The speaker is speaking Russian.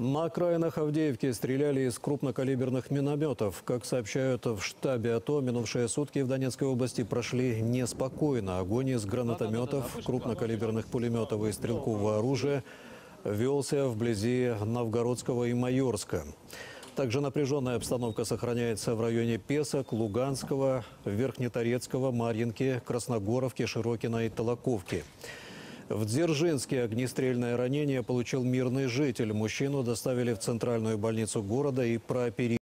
На окраинах Авдеевки стреляли из крупнокалиберных минометов. Как сообщают в штабе АТО, минувшие сутки в Донецкой области прошли неспокойно. Огонь из гранатометов, крупнокалиберных пулеметов и стрелкового оружия велся вблизи Новгородского и Майорска. Также напряженная обстановка сохраняется в районе Песок, Луганского, Верхнеторецкого, Марьинки, Красногоровки, Широкина и Толоковки. В Дзержинске огнестрельное ранение получил мирный житель. Мужчину доставили в центральную больницу города и прооперировали.